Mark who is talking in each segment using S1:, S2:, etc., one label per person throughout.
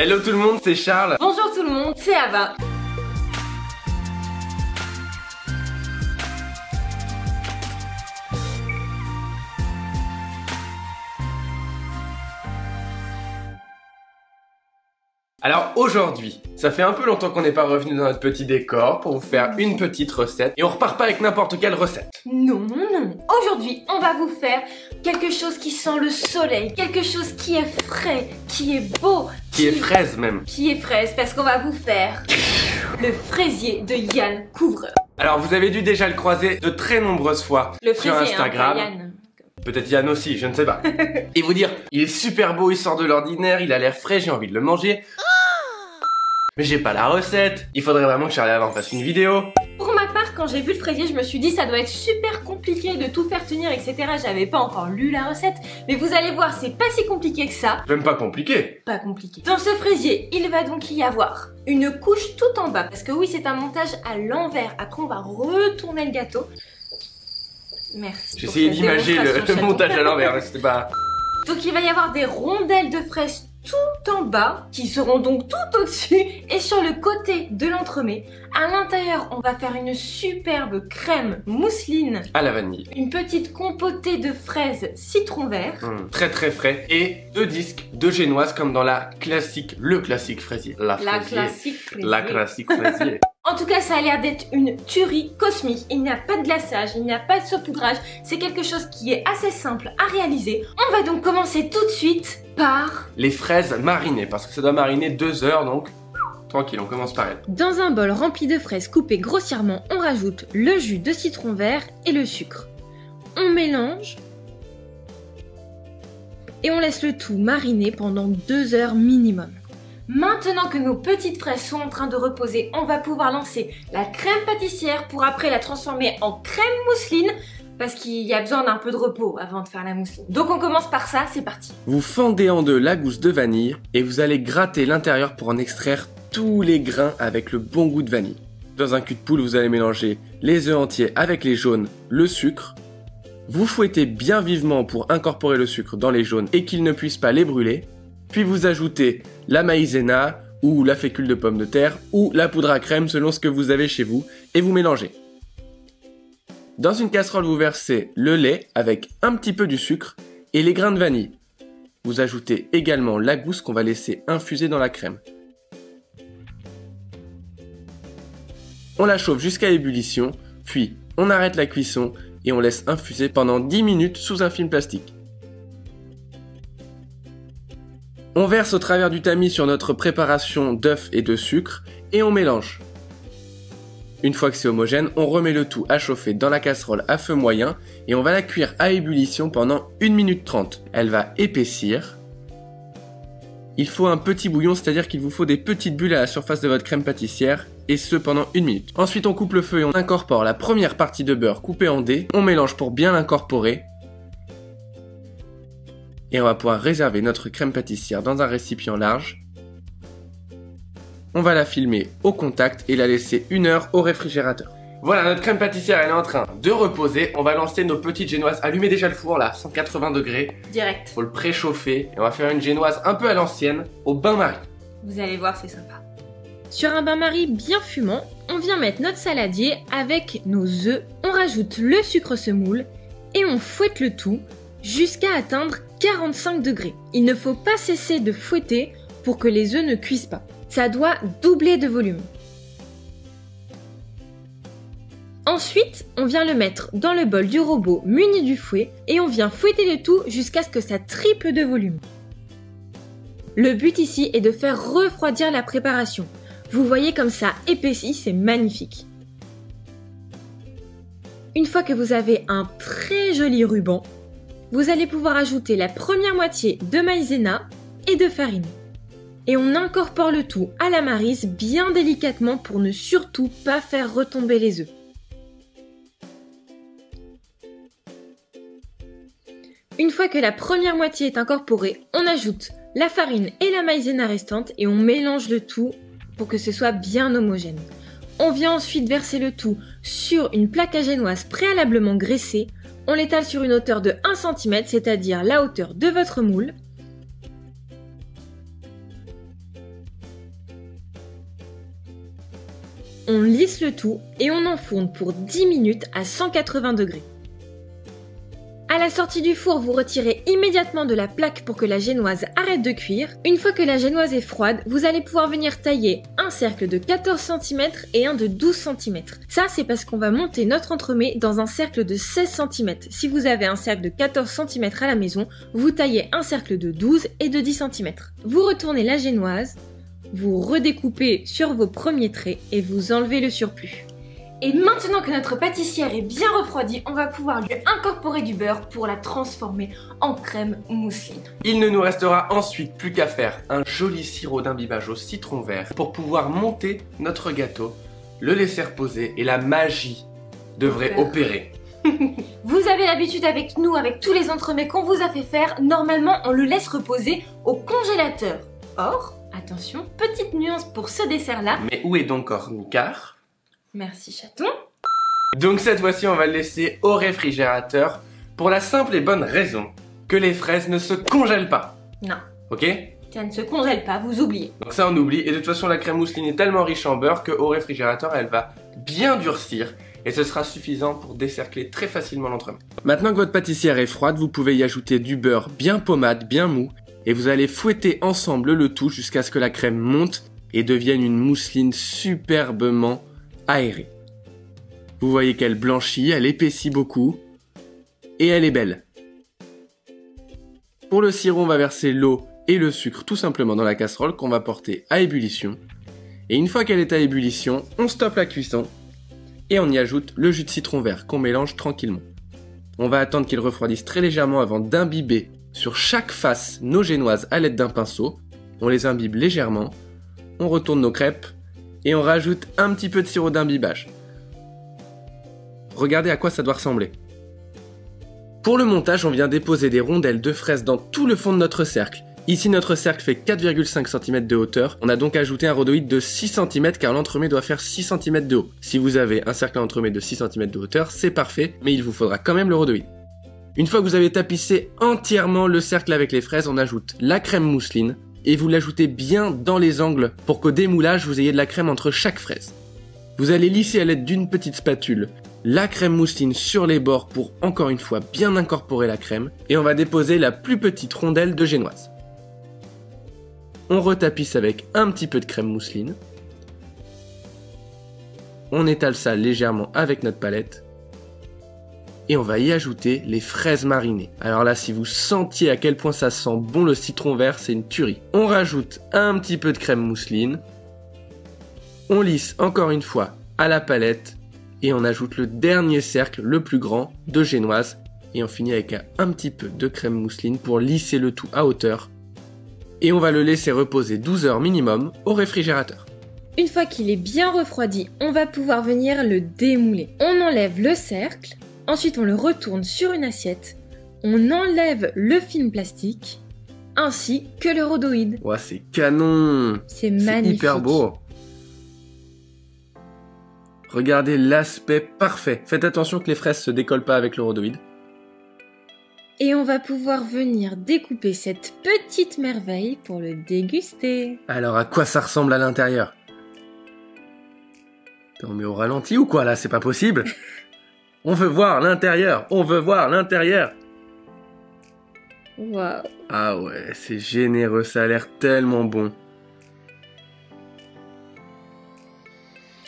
S1: Hello tout le monde, c'est Charles.
S2: Bonjour tout le monde, c'est Ava.
S1: Alors aujourd'hui, ça fait un peu longtemps qu'on n'est pas revenu dans notre petit décor pour vous faire une petite recette et on repart pas avec n'importe quelle recette.
S2: Non, non, non. Aujourd'hui, on va vous faire quelque chose qui sent le soleil, quelque chose qui est frais, qui est beau,
S1: Qui est fraise même.
S2: qui est fraise parce qu'on va vous faire le fraisier de Yann Couvreur.
S1: Alors vous avez dû déjà le croiser de très nombreuses fois
S2: Le
S1: sur
S2: hein,
S1: Instagram.
S2: pas Yann.
S1: Peut-être Yann aussi, je ne sais pas. et vous dire, il est super beau, il sort de l'ordinaire, il a l'air frais, j'ai envie de le manger. Mais j'ai pas la recette. Il faudrait vraiment que Charlie avant fasse une vidéo.
S2: Pour ma part, quand j'ai vu le fraisier, je me suis dit ça doit être super compliqué de tout faire tenir, etc. J'avais pas encore lu la recette, mais vous allez voir, c'est pas si compliqué que ça.
S1: Même pas compliqué.
S2: Pas compliqué. Dans ce fraisier, il va donc y avoir une couche tout en bas, parce que oui, c'est un montage à l'envers. Après, on va retourner le gâteau. Merci.
S1: J'essayais d'imager le, le montage à l'envers, mais c'était pas...
S2: Donc il va y avoir des rondelles de fraises tout en bas, qui seront donc tout au-dessus, et sur le côté de l'entremet. À l'intérieur, on va faire une superbe crème mousseline,
S1: À la vanille.
S2: une petite compotée de fraises citron vert.
S1: Hum, très très frais. Et deux disques de génoise comme dans la classique, le classique fraisier. La,
S2: La
S1: fraisier.
S2: classique fraisier.
S1: La classique fraisier.
S2: En tout cas, ça a l'air d'être une tuerie cosmique. Il n'y a pas de glaçage, il n'y a pas de saupoudrage. C'est quelque chose qui est assez simple à réaliser. On va donc commencer tout de suite par...
S1: Les fraises marinées, parce que ça doit mariner deux heures, donc tranquille, on commence par elle.
S2: Dans un bol rempli de fraises coupées grossièrement, on rajoute le jus de citron vert et le sucre. On mélange et on laisse le tout mariner pendant deux heures minimum. Maintenant que nos petites fraises sont en train de reposer, on va pouvoir lancer la crème pâtissière pour après la transformer en crème mousseline parce qu'il y a besoin d'un peu de repos avant de faire la mousseline. Donc on commence par ça, c'est parti.
S1: Vous fendez en deux la gousse de vanille et vous allez gratter l'intérieur pour en extraire tous les grains avec le bon goût de vanille. Dans un cul de poule, vous allez mélanger les œufs entiers avec les jaunes, le sucre. Vous fouettez bien vivement pour incorporer le sucre dans les jaunes et qu'il ne puisse pas les brûler. Puis vous ajoutez la maïzena ou la fécule de pomme de terre ou la poudre à crème selon ce que vous avez chez vous et vous mélangez. Dans une casserole, vous versez le lait avec un petit peu du sucre et les grains de vanille. Vous ajoutez également la gousse qu'on va laisser infuser dans la crème. On la chauffe jusqu'à ébullition, puis on arrête la cuisson et on laisse infuser pendant 10 minutes sous un film plastique. On verse au travers du tamis sur notre préparation d'œufs et de sucre et on mélange. Une fois que c'est homogène, on remet le tout à chauffer dans la casserole à feu moyen et on va la cuire à ébullition pendant 1 minute 30. Elle va épaissir. Il faut un petit bouillon, c'est-à-dire qu'il vous faut des petites bulles à la surface de votre crème pâtissière et ce pendant 1 minute. Ensuite, on coupe le feu et on incorpore la première partie de beurre coupée en dés. On mélange pour bien l'incorporer. Et on va pouvoir réserver notre crème pâtissière dans un récipient large. On va la filmer au contact et la laisser une heure au réfrigérateur. Voilà, notre crème pâtissière elle est en train de reposer. On va lancer nos petites génoises. Allumez déjà le four là, 180 degrés.
S2: Direct.
S1: Faut le préchauffer. Et on va faire une génoise un peu à l'ancienne, au bain-marie.
S2: Vous allez voir, c'est sympa. Sur un bain-marie bien fumant, on vient mettre notre saladier avec nos œufs, on rajoute le sucre semoule et on fouette le tout jusqu'à atteindre 45 degrés. Il ne faut pas cesser de fouetter pour que les œufs ne cuisent pas. Ça doit doubler de volume. Ensuite, on vient le mettre dans le bol du robot muni du fouet et on vient fouetter le tout jusqu'à ce que ça triple de volume. Le but ici est de faire refroidir la préparation. Vous voyez comme ça épaissit, c'est magnifique. Une fois que vous avez un très joli ruban, vous allez pouvoir ajouter la première moitié de maïzena et de farine. Et on incorpore le tout à la marise bien délicatement pour ne surtout pas faire retomber les œufs. Une fois que la première moitié est incorporée, on ajoute la farine et la maïzena restante et on mélange le tout pour que ce soit bien homogène. On vient ensuite verser le tout sur une plaque à génoise préalablement graissée on l'étale sur une hauteur de 1 cm, c'est-à-dire la hauteur de votre moule. On lisse le tout et on enfourne pour 10 minutes à 180 degrés. À la sortie du four, vous retirez immédiatement de la plaque pour que la génoise arrête de cuire. Une fois que la génoise est froide, vous allez pouvoir venir tailler un cercle de 14 cm et un de 12 cm. Ça, c'est parce qu'on va monter notre entremets dans un cercle de 16 cm. Si vous avez un cercle de 14 cm à la maison, vous taillez un cercle de 12 et de 10 cm. Vous retournez la génoise, vous redécoupez sur vos premiers traits et vous enlevez le surplus. Et maintenant que notre pâtissière est bien refroidie, on va pouvoir lui incorporer du beurre pour la transformer en crème mousseline.
S1: Il ne nous restera ensuite plus qu'à faire un joli sirop d'imbibage au citron vert pour pouvoir monter notre gâteau, le laisser reposer et la magie devrait opérer.
S2: Vous avez l'habitude avec nous, avec tous les entremets qu'on vous a fait faire, normalement on le laisse reposer au congélateur. Or, attention, petite nuance pour ce dessert-là.
S1: Mais où est donc Ornicar
S2: Merci chaton.
S1: Donc cette fois-ci, on va le laisser au réfrigérateur pour la simple et bonne raison que les fraises ne se congèlent pas.
S2: Non,
S1: Ok?
S2: Ça ne se congèle pas, vous oubliez.
S1: Donc ça on oublie. Et de toute façon, la crème mousseline est tellement riche en beurre qu'au réfrigérateur, elle va bien durcir. Et ce sera suffisant pour décercler très facilement l'entremet. Maintenant que votre pâtissière est froide, vous pouvez y ajouter du beurre bien pommade, bien mou. Et vous allez fouetter ensemble le tout jusqu'à ce que la crème monte et devienne une mousseline superbement aérée. Vous voyez qu'elle blanchit, elle épaissit beaucoup. Et elle est belle. Pour le sirop, on va verser l'eau et le sucre tout simplement dans la casserole qu'on va porter à ébullition. Et une fois qu'elle est à ébullition, on stoppe la cuisson et on y ajoute le jus de citron vert qu'on mélange tranquillement. On va attendre qu'il refroidisse très légèrement avant d'imbiber sur chaque face nos génoises à l'aide d'un pinceau. On les imbibe légèrement, on retourne nos crêpes et on rajoute un petit peu de sirop d'imbibage. Regardez à quoi ça doit ressembler. Pour le montage, on vient déposer des rondelles de fraises dans tout le fond de notre cercle. Ici, notre cercle fait 4,5 cm de hauteur. On a donc ajouté un rhodoïde de 6 cm car l'entremet doit faire 6 cm de haut. Si vous avez un cercle à entremet de 6 cm de hauteur, c'est parfait, mais il vous faudra quand même le rhodoïde. Une fois que vous avez tapissé entièrement le cercle avec les fraises, on ajoute la crème mousseline et vous l'ajoutez bien dans les angles pour qu'au démoulage, vous ayez de la crème entre chaque fraise. Vous allez lisser à l'aide d'une petite spatule la crème mousseline sur les bords pour encore une fois bien incorporer la crème et on va déposer la plus petite rondelle de génoise. On retapisse avec un petit peu de crème mousseline. On étale ça légèrement avec notre palette. Et on va y ajouter les fraises marinées. Alors là, si vous sentiez à quel point ça sent bon le citron vert, c'est une tuerie. On rajoute un petit peu de crème mousseline. On lisse encore une fois à la palette. Et on ajoute le dernier cercle, le plus grand, de génoise. Et on finit avec un, petit peu de crème mousseline pour lisser le tout à hauteur et on va le laisser reposer 12 heures minimum au réfrigérateur.
S2: Une fois qu'il est bien refroidi, on va pouvoir venir le démouler. On enlève le cercle, ensuite on le retourne sur une assiette, on enlève le film plastique, ainsi que le rhodoïde.
S1: Ouais, c'est canon
S2: C'est
S1: C'est
S2: magnifique.
S1: hyper beau Regardez l'aspect parfait. Faites attention que les fraises se décollent pas avec le rhodoïde.
S2: Et on va pouvoir venir découper cette petite merveille pour le déguster.
S1: Alors à quoi ça ressemble à l'intérieur? On met au ralenti ou quoi là? C'est pas possible On veut voir l'intérieur On veut voir l'intérieur
S2: Waouh.
S1: Ah ouais, c'est généreux, ça a l'air tellement bon.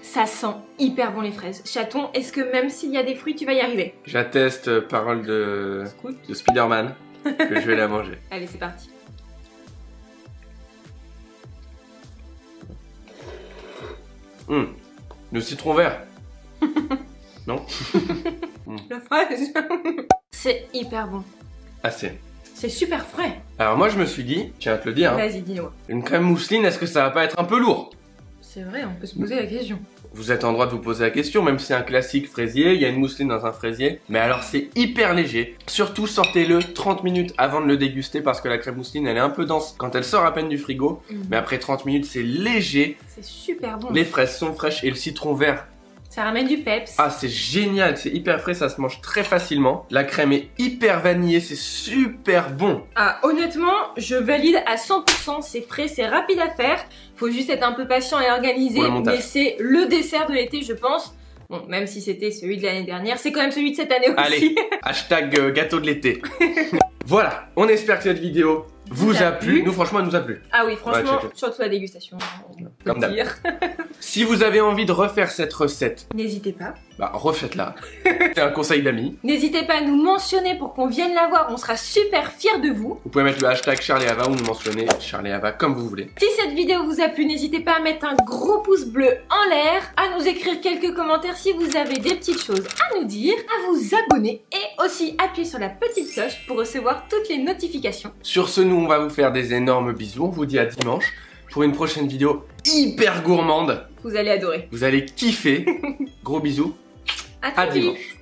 S2: Ça sent hyper bon les fraises. Chaton, est-ce que même s'il y a des fruits, tu vas y arriver?
S1: J'atteste, euh, parole de,
S2: Scoot.
S1: de Spider-Man, que je vais la manger.
S2: Allez, c'est parti.
S1: Hum, Le citron vert. Non
S2: La fraise C'est hyper bon.
S1: Assez.
S2: C'est super frais.
S1: Alors moi je me suis dit, tiens à te le dire, hein,
S2: Vas-y, dis-nous.
S1: une crème mousseline, est-ce que ça va pas être un peu lourd?
S2: C'est vrai, on peut se poser la question.
S1: Vous êtes en droit de vous poser la question, même si c'est un classique fraisier, il y a une mousseline dans un fraisier. Mais alors c'est hyper léger. Surtout sortez-le 30 minutes avant de le déguster parce que la crème mousseline elle est un peu dense quand elle sort à peine du frigo.
S2: Mhm.
S1: Mais après 30 minutes c'est léger.
S2: C'est super bon.
S1: Les fraises sont fraîches et le citron vert
S2: Ça ramène du peps.
S1: Ah, c'est génial, c'est hyper frais, ça se mange très facilement. La crème est hyper vanillée, c'est super bon.
S2: Ah, honnêtement, je valide à 100%. C'est frais, c'est rapide à faire. Faut juste être un peu patient et organisé. Mais c'est le dessert de l'été, je pense. Bon, même si c'était celui de l'année dernière, c'est quand même celui de cette année aussi.
S1: Allez, hashtag euh, gâteau de l'été. voilà, on espère que cette vidéo vous,
S2: Vous a
S1: a plu.
S2: plu.
S1: Nous, franchement, elle nous a plu.
S2: Ah oui, franchement,
S1: Ouais, check it.
S2: surtout la dégustation. on peut
S1: Comme d'hab.
S2: dire.
S1: Si vous avez envie de refaire cette recette,
S2: N'hésitez pas.
S1: bah refaites-la. c'est un conseil d'amis.
S2: N'hésitez pas à nous mentionner pour qu'on vienne la voir. On sera super fiers de vous.
S1: Vous pouvez mettre le hashtag Charlie Ava ou nous mentionner Charlie Ava comme vous voulez.
S2: Si cette vidéo vous a plu, n'hésitez pas à mettre un gros pouce bleu en l'air, à nous écrire quelques commentaires si vous avez des petites choses à nous dire, à vous abonner et aussi appuyer sur la petite cloche pour recevoir toutes les notifications.
S1: Sur ce, nous, on va vous faire des énormes bisous. On vous dit à dimanche pour une prochaine vidéo hyper gourmande.
S2: Vous allez adorer.
S1: Vous allez kiffer. Gros bisous.
S2: À
S1: À dimanche.